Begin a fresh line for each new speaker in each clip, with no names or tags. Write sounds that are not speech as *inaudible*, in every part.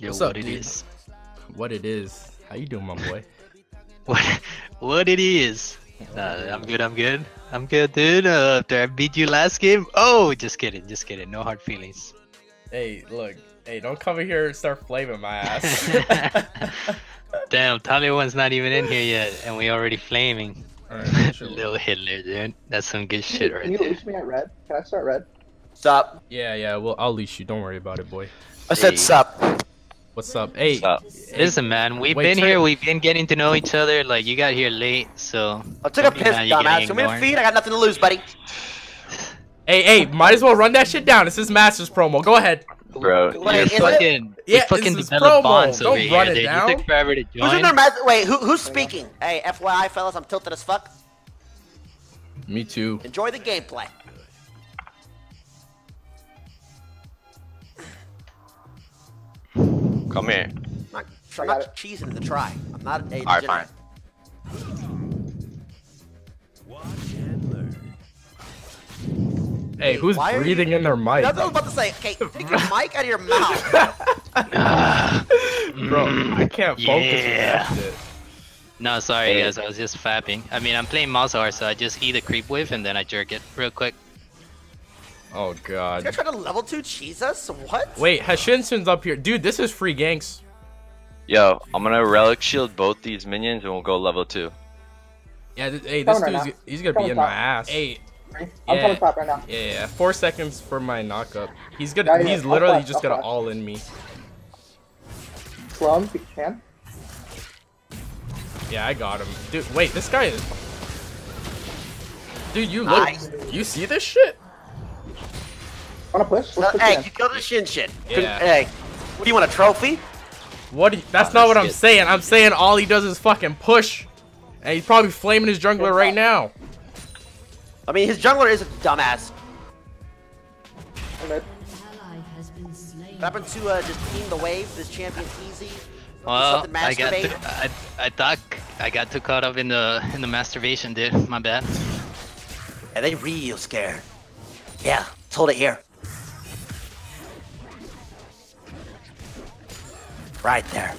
Yo,
What's
what
up,
it
dude?
is?
What it is? How you doing, my boy? *laughs*
What what it is? Uh, I'm good. I'm good. I'm good, dude. Uh, after I beat you last game. Oh, just kidding. Just kidding. No hard feelings.
hey, look. Hey, don't come in here and start flaming my ass. *laughs*
Damn, Taliban's not even in here yet, and we already flaming.
Alright, sure. *laughs*
Little Hitler, dude. That's some good shit right
Can
right
you
there.
leash me at red? Can I start red?
Sup?
Yeah, yeah. Well, I'll leash you. Don't worry about it, boy.
I said
Hey.
sup.
What's up? Hey,
Sup?
hey,
Listen, man, we've
Wait,
been
Trey-
here. We've been getting to know each other. Like you got here late, so.
I took a piss,
mad you
dumbass.
getting
Show me a feed. I got nothing to lose, buddy.
hey, hey. Might as well run that shit down. It's his Masters promo. Go ahead.
Bro,
Wait,
You're
is it?
fucking,
Yeah,
we fucking
this is
developed
promo.
bonds
Don't
over
run
here,
it
dude.
down.
You took forever to
Who's in
join.
their mess? Wait, who, who's speaking? Hey, FYI, fellas, I'm tilted as fuck.
Me too.
Enjoy the gameplay.
Come here.
I'm not,
I
I'm
got
not cheesing the try. I'm not a
Alright,
degenerate.
Hey, who's
Why are you-
breathing in their mic?
That's what I was about to say. Okay, take your mic out of your mouth. *laughs*
Bro, I can't focus
Yeah.
with that shit.
No, sorry
Hey.
guys, I was just fapping. I mean, I'm playing Malzahar, so I just eat a creep wave and then I jerk it real quick.
Oh god.
You're
god.
trying to level two cheese us? What?
Wait, Hashinsun's up here. Dude, this is free ganks.
Yo, I'm gonna relic shield both these minions and we'll go level two.
Yeah, th- hey, this
Coming right
dude's
now.
he's gonna be
Coming
in my ass. Hey,
I'm
Yeah.
coming top right now.
yeah, yeah, four seconds for my knockup. He's gonna,
Yeah, yeah,
he's
I'll
literally
flash,
just gonna all in me.
Slow him if you can.
Yeah, I got him. Dude, wait, this guy is. Dude, you look.
Nice.
You see this shit?
Wanna push? Let's push
hey,
in.
you killed the Xin shit.
Yeah.
Hey, what do you want, a trophy?
What? do you- that's
Oh,
not what
that's
I'm
good.
saying. I'm saying all he does is fucking push, and he's probably flaming his jungler right now.
I mean, his jungler is a dumbass.
I'm mid.
ally has been slain.
What happened to uh, just team the wave? This champion easy.
Well, I got, too, I, I thought I got too caught up in the in the masturbation, dude. My bad.
Yeah, they real scared. Yeah, let's hold it here. Right there.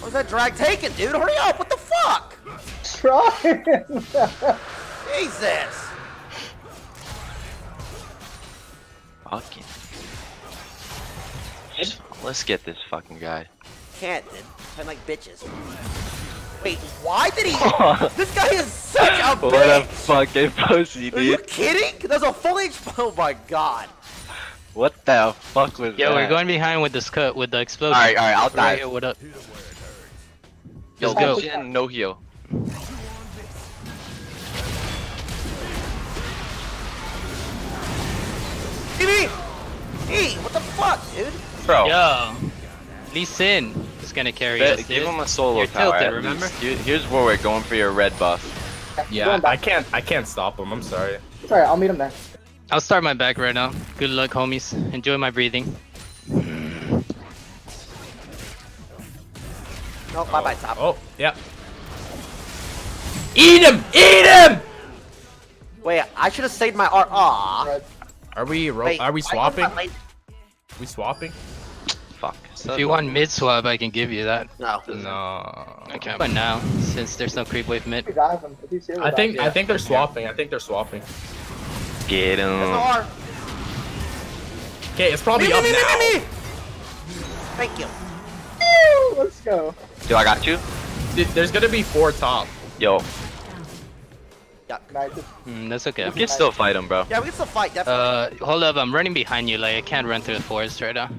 Where's that drag taking, dude? Hurry up! What the fuck?
Try.
Jesus!
Fucking. Let's get this fucking guy.
Can't, dude. Playing like bitches. Wait, why did he? *laughs* this guy is such a
What a fucking pussy, dude.
Are you kidding? There's a full HP. Oh my god.
What the fuck was
Yo,
that?
we're going behind with the scut with the explosion.
Alright, alright, I'll
Right
dive.
what up?
Yo,
go.
Jin, no heal.
Give me! Hey, what the fuck, dude?
Bro,
Yo, Lee Sin is gonna carry
bet-
us,
give
dude.
him a solo
You're
tower.
tilted,
at
remember?
least. Here- here's Warwick going for your red buff.
Yeah, I can't. I can't stop him. I'm sorry.
Sorry, I'll meet him there.
I'll start my back right now. Good luck, homies. Enjoy my breathing.
Oh, no, bye bye, oh. top.
Oh, yeah. Eat him! Eat him!
Wait, I should have saved my R. Aw.
Red.
Are we? Ro-
Wait,
are we swapping?
am I late?
we swapping?
Fuck.
If you want mid swap, I can give you that.
No.
No.
Okay, but now since there's no creep wave mid.
We dive him. If he's here, we
I think. I think they're swapping. I think they're swapping.
Get
There's no
him.
Okay, it's probably
Me,
up
me, me,
now.
me, me, me. Thank you.
Woo, Let's go.
Yo, I got you.
Dude, There's gonna be four top.
Yo,
Nice.
Mm, that's okay.
We can still fight him, bro.
Yeah, we can still fight, definitely.
Uh, hold up, I'm running behind you. Like I can't run through the forest right now.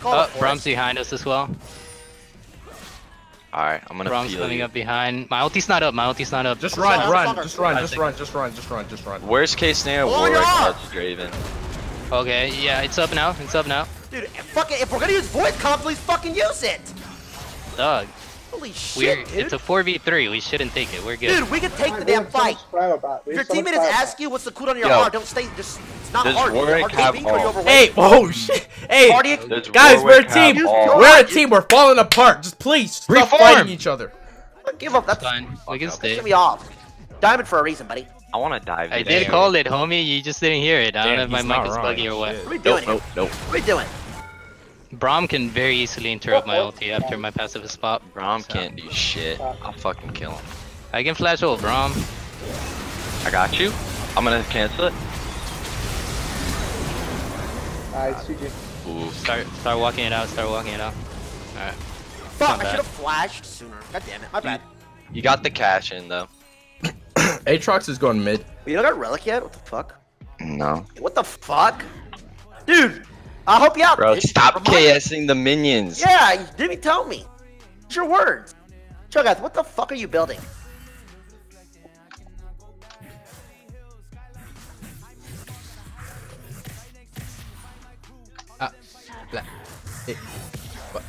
Call
Oh,
it for
Braum's
us.
behind us as well.
Alright, I'm gonna
Braum's
feel
coming
you.
up behind. My ulti's not up. My ulti's not up.
Just run,
go,
run, just run, just run, just run, just run, just run.
Worst case scenario,
Oh, you're
Warwick
up.
touches Draven.
Okay, yeah, it's up now. It's up now.
Dude, fuck it. If we're gonna use voice comp, please fucking use it.
Dog,
Holy
we're
shit, dude.
it's a 4v3. We shouldn't take it. We're good.
Dude, we can take the damn
have so much
fight.
cryo bot. We
If your
have so
teammate is asking you what's the cooldown on your
Yo.
R, don't stay. Just it's not
Does
hard. dude.
Warwick
Hard
have
being or you
all?
Hey, oh shit! Hey,
Does
guys, we're a
Warwick have
team.
all-
We're a team. We're falling apart. Just please stop
Reform.
fighting each other.
Give up. That's
Fine, we can
that's
stay.
me off. Diamond for a reason, buddy.
I want to dive.
I
in
did call it, homie. You just didn't hear it. I don't know if my mic is buggy or what.
Shit.
What are we
Nope,
doing?
nope, nope.
What are we doing?
Braum can very easily interrupt my oh, oh. ulti after my passive is pop.
Braum
So,
can't do shit. I'll fucking kill him.
I can flash ult, Braum.
I got you. I'm gonna cancel it.
Nice, GG.
Ooh.
Start start walking it out. Start walking it out. Alright.
Fuck, I should have flashed sooner. God damn it, my bad.
You got the cash in though. *coughs*
Aatrox is going mid.
You don't got relic yet? What the fuck?
No.
What the fuck? Dude, I'll help you out.
Bro,
bitch.
stop
Remind me.
KSing the minions.
Yeah, you didn't tell me. It's your words. Cho'Gath, what the fuck are you building?
Blah. Eh, what?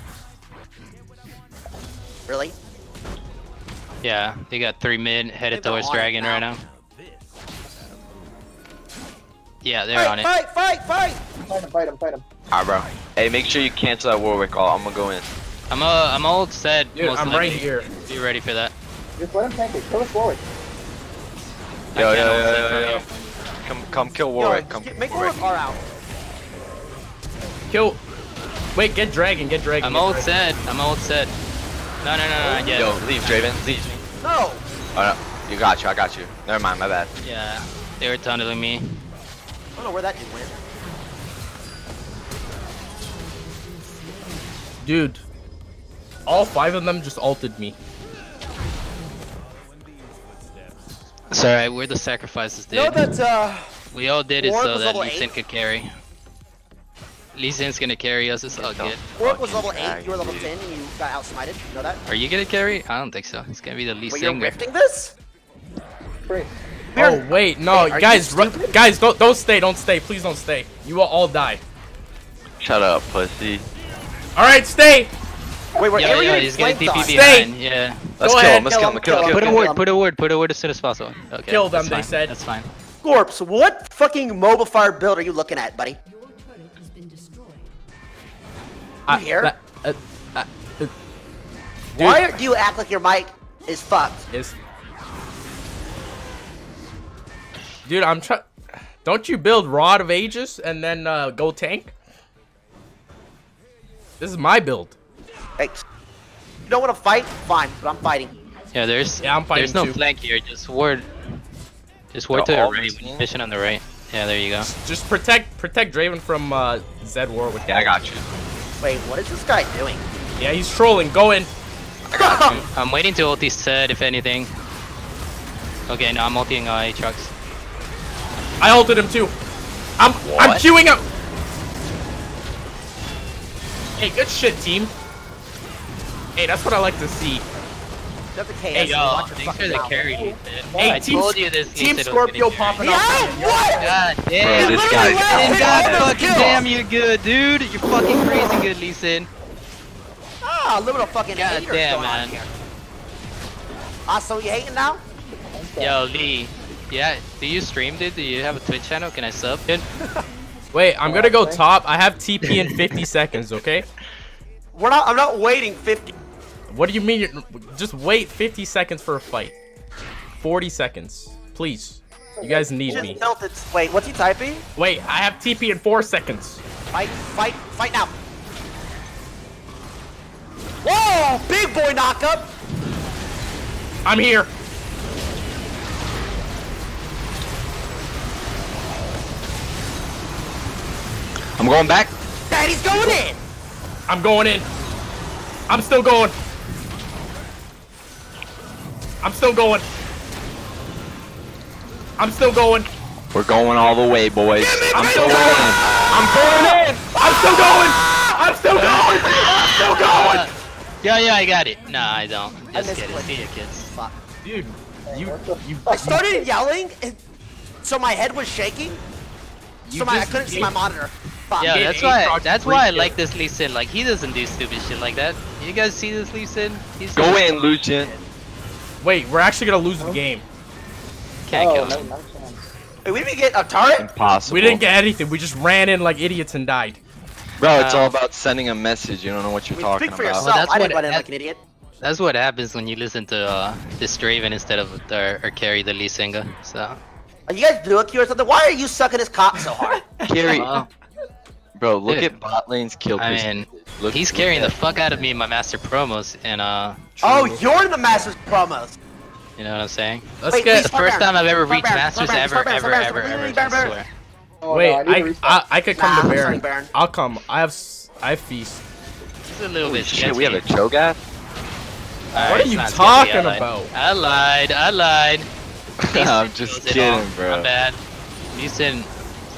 Really?
Yeah, they got three mid headed
They're
towards dragon
now.
right now. Yeah, they're
fight,
on it.
fight, fight, fight!
Fight him, fight him, fight him.
Alright, bro. Hey, make sure you cancel that Warwick call. I'm gonna go in.
I'm uh, I'm old set.
Dude,
most
I'm right here.
Be ready for that.
Just let him tank it. Kill us forward.
I
Yo, yo, yo, yo, yo. Come, come kill Warwick.
just
Come.
get- make Warwick R out.
Kill. Wait, get dragon, get dragon.
I'm
get
old
dragon.
set. I'm old set. No, no, no, no, not yet.
Yo, leave, Draven. Leave.
No!
Oh no, you got you. I got you. Never mind. My bad.
Yeah, they were tunneling me.
I don't know where that dude went.
Dude. All five of them just ulted me.
It's alright, we're the sacrifices,
You know
dude.
that, uh,
We all did it so that
level
Lee Sin could carry. Lee Sin's gonna carry us, it's all good.
Warwick was level 8, you were level
dragon,
10, and you got outsmited. You know that?
Are you gonna carry? I don't think so. It's gonna be the Lee
Wait, you're
Sin.
rifting this?
Free.
Oh wait, no,
Wait,
guys, guys, don't don't stay, don't stay, please don't stay. You will all die.
Shut up, pussy.
All right, stay.
Wait, we're
Yeah, yeah, he's gonna
flanked
TP.
Stay.
behind. Yeah.
Let's
Go
kill
ahead,
him. Let's
kill
kill
him,
him. Kill him.
kill
Kill
Put a
him.
word, put a word, put a word as soon as possible. Okay.
Kill them, they said.
That's fine.
Gorps, what fucking mobile fire build are you looking at, buddy?
Your turret has been destroyed.
I,
here?
uh, uh, uh,
Why do you act like your mic is fucked?
is dude, I'm trying. Don't you build Rod of Ages and then uh, go tank? This is my build.
Hey, you don't want to fight? Fine, but I'm fighting.
Yeah, there's
Yeah, I'm fighting there's
no
too.
flank here. Just ward. Just ward
Oh,
to the
all
right.
these
when you
things?
Mission on the right. Yeah, there you go.
Just protect protect Draven from uh, Zed Warwick
Yeah, I got you.
Wait, what is this guy doing?
Yeah, he's trolling. Go in. *laughs*
I'm waiting to ulti set if anything. Okay, no, I'm ulting uh, Aatrox.
I ulted him too. I'm I'm queuing up. Hey, good shit, team. Hey, that's what I like to see.
That's a KS.
Hey,
Yo,
watch your
thanks
fucking
for the
mouth.
carry. Lee
Hey,
I
Team-
told you this.
Team
Lee Sin was
Scorpio
gonna
popping
carry.
up.
Yeah, what?
God
Bro,
damn.
this
literally
guy's
went
And God fucking
Kill.
damn, you're good, dude. You're fucking crazy good, Lee Sin.
Ah, a little fucking
God
haters
damn,
going
man.
on here. Ah, so you hating now?
Yo, Lee. Yeah, do you stream, dude? Do you have a Twitch channel? Can I sub? Dude? *laughs*
Wait, I'm gonna go top. I have TP in 50 *laughs* seconds. Okay.
We're not. I'm not waiting 50.
What do you mean? You're, just wait 50 seconds for a fight. 40 seconds, please. You guys need
Just
me.
tilted. Wait, what's he typing?
Wait, I have TP in four seconds.
Fight, fight, fight now. Whoa, big boy knockup.
I'm here.
I'm going back.
Daddy's going in.
I'm going in. I'm still going. I'm still going. I'm still going.
We're going all the way, boys. I'm
still
going
going.
in.
I'm going in. I'm still going. I'm still going. I'm still going.
Yeah, yeah, I got it. No, I don't.
I
Just kidding.
misclicked.
See ya, kids.
Fuck.
Dude, you you.
I started yelling, and so my head was shaking. So my, I couldn't see my monitor. Fuck.
Yeah, that's why. That's why I
kill.
like this Lee Sin. Like he doesn't do stupid shit like that. You guys see this Lee Sin? He's
Go in, Lucian.
Wait, we're actually gonna lose the game.
Can't
oh,
kill him.
no.
Wait, we didn't get a turret.
Impossible.
We didn't get anything. We just ran in like idiots and died.
Bro, it's
Uh,
all about sending a message. You don't know what you're
I mean,
talking
speak for
about.
yourself.
Well, that's
I didn't
what-
run in like an idiot.
That's what happens when you listen to uh, this Draven instead of the, or carry the Lee Singa. So
Are you guys doing Q or something? Why are you sucking his cock so hard?
Carry, *laughs*
Well,
bro. Look
Dude.
at bot lane's kill.
I mean,
Look-
he's
look
carrying the fuck out of me in my master promos, and uh,
oh, you're the Masters promos.
you know what I'm saying?
Let's
Wait,
get.
The first
Baron,
time I've ever reached
Baron,
masters
Smart Baron,
ever,
Smart
ever,
Smart
ever,
Baron,
ever.
Smart
I swear.
Oh,
Wait,
no, I
I. I I could come
Nah,
to Baron.
Baron.
I'll come. I have s- I have feast.
It's a little bit
Shit, we have a. Cho'Gath.
Alright,
What are you
not sketchy,
talking
I
about?
I lied. I lied. *laughs*
I'm just
kills it all.
kidding, bro.
My bad. Decent.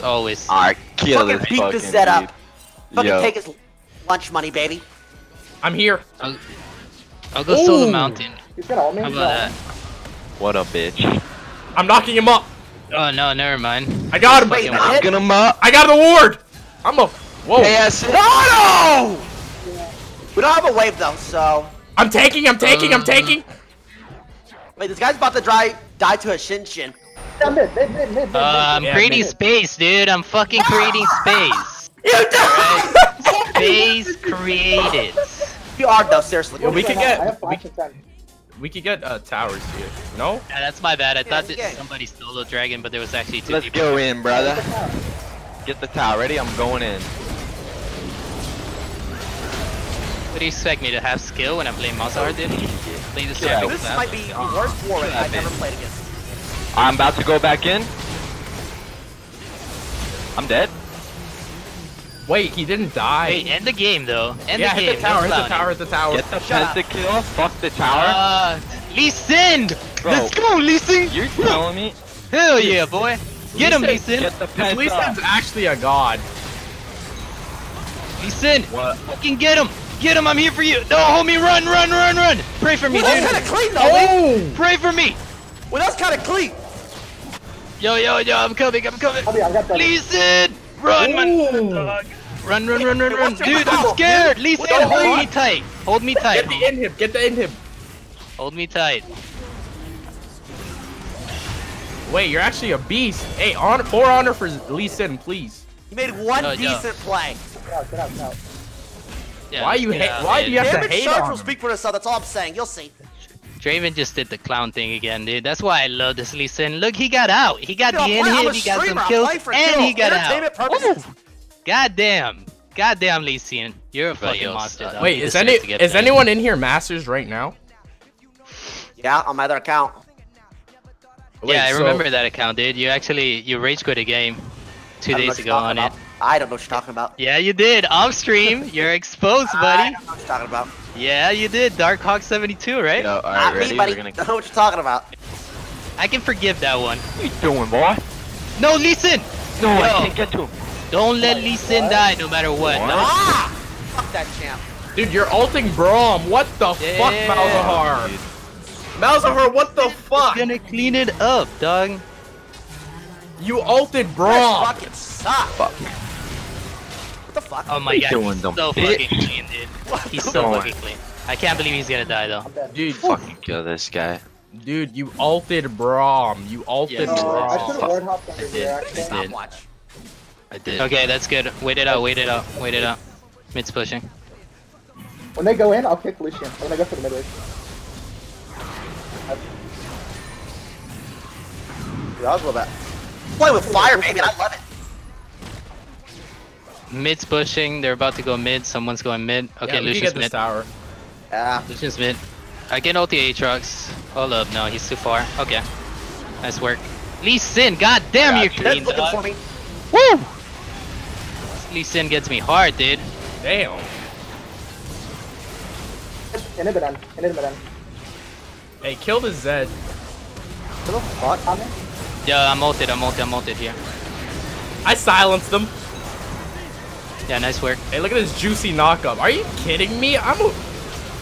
Always.
Alright, kill
Fucking
this
beat the
fucking
setup.
dude.
Fucking
Yo.
take his lunch money, baby.
I'm here.
I'll, I'll go solo
Ooh.
mountain.
He's gonna ult me.
How about that?
What a bitch.
I'm knocking him up.
Oh no, never mind.
I got him.
Fucking
Wait,
Get him up.
I got the ward. I'm a. Whoa.
Yes.
No! We don't have a wave though, so.
I'm taking. I'm taking. I'm
Uh,
taking.
Wait, this guy's about to dry, die to a shin shin.
Yeah.
Uh, I'm
Yeah,
creating
mid.
space, dude. I'm fucking *laughs* creating space.
You do!
Space created.
You are though, seriously.
Yo, we
What's
could get- we-
flash and ten.
We could get uh, towers here. No?
Yeah, that's my bad. I thought that
okay.
somebody stole the dragon, but there was actually two
Let's
people.
go in, brother. Get the tower ready. I'm going in.
What do you expect me to have skill when I'm playing Malzahar, dude? Play this
Yeah,
yeah,
This might be the worst Warwick
Yeah,
I've ever played against.
I'm about to go back in. I'm dead.
Wait, he didn't die.
Hey, end the game though. End
yeah,
the
hit
game.
the tower.
no
Hit the tower. Hit the tower.
Get the
Shut
penta kill. Fuck the tower.
Uh, Lee Sin!
Bro.
Let's go, Lee Sin!
You're telling me?
Hell yeah, boy! Get him, Lee
Lee
Sin!
Get the
This Lee. Sin's actually a god.
Lee Sin!
What?
Fucking get him! Get him! I'm here for you! No, homie, run, run, run, run! Pray for me,
Well, that's
dude!
kind of clean though,
Oh!
Pray for me!
Well, that's kind of clean.
Yo, yo, yo! I'm coming! I'm coming!
I'll be, I've got that.
Lee Sin! Run, man!
Ooh.
Run, run, run, run, run! Dude, I'm scared! Lee
What
Sin,
the
hold me tight! Hold me tight!
Get the inhib. Get the inhib.
Hold me tight!
Wait, you're actually a beast. Hey, honor, for honor for Lee Sin, please.
You made one
No, no.
decent play.
Get out, get out, get out.
Yeah,
Why you
get
hate- why
dude.
do you have to
Damage
hate
charge
on
will speak for itself. That's all I'm saying. You'll see.
Draven just did the clown thing again, dude. That's why I love this Lee Sin. Look, he got out. He got
You
the
know, I'm
inhib,
a
he got
streamer.
some kills, and
kill.
he got out.
purposes.
God damn. God damn, Lee Sin. You're a fucking
yo,
monster,
uh.
Wait, is any is
banned.
anyone in here masters right now?
Yeah, on my other account.
Wait,
yeah, I
so-
remember that account, dude. You actually you rage quit a game two
I don't know
days ago
talking
on it.
about. I don't know what you're talking about.
Yeah, you did. Off stream, you're exposed, buddy.
I
buddy.
don't know what you're talking about.
Yeah, you did. Darkhawk 72, right?
Yo,
Not
alright,
me,
ready?
buddy.
Gonna. *laughs*
Don't know what you're talking about.
I can forgive that one.
What you doing, boy?
No, listen.
No, I can't get to him.
Don't let Lee Sin die, no matter what.
What?
No.
Ah! Fuck that champ.
Dude, you're ulting Braum. What the fuck,
Yeah.
Malzahar? Malzahar, what the fuck?
Gonna clean it up, dog.
You ulted
You
Braum.
guys fucking suck.
Fuck.
What the fuck?
Oh my
you
god,
doing,
he's
dumb
so fucking clean, dude. He's so fucking clean. I can't believe he's gonna die though.
Dude,
Fucking kill this guy.
dude, you ulted Braum. You ulted
Yes,
Uh, I should have ward hopped under
did.
here,
I did.
Stopwatch.
I did.
Okay, that's good. Wait it out, wait it out, wait it out. Mid's pushing.
When they go in, I'll kick Lucian. I'm gonna go for the mid wave.
Dude, I was a little bit. Play with fire, baby. I love it.
Mid's pushing, they're about to go mid, someone's going mid. Okay,
yeah,
Lucian's
get
mid.
tower.
Yeah.
Lucian's mid. I get can ulti Aatrox. Hold up, no, he's too far. Okay. Nice work. Lee Sin, god damn you're clean,
That's looking for me.
Woo! Lee Sin gets me hard, dude.
Damn.
Inhibit him. Inhibit him.
Hey, kill the Zed.
What the fuck?
On me.
Yo, I'm ulted, I'm ulted, I'm ulted here.
I silenced them.
Yeah, nice work.
Hey, look at this juicy knockup. Are you kidding me? I'm a.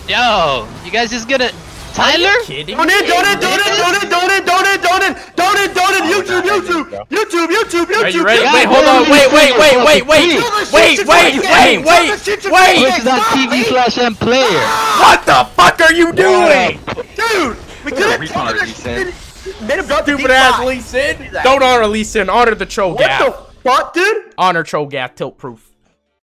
Yo, you guys just gonna...
Are you
Tyler?
kidding
Don't
me?
in, don't in, don't in, don't in, don't in, don't in, don't in, don't in, oh, don't in, YouTube, YouTube, YouTube, YouTube, YouTube.
Are you ready? Wait, hold on. Wait, wait, wait, wait, wait, wait, wait, wait, wait,
get it. Kill this shit
wait,
before
wait.
you get it.
slash M player.
What the fuck are you doing?
Dude, we could have
retard,
taken
Lee
this
Sin.
shit. Made him drop
Stupid ass Lee Sin. Don't honor Lee Sin. Honor the
What the fuck, dude?
Honor Cho'Gath tilt proof.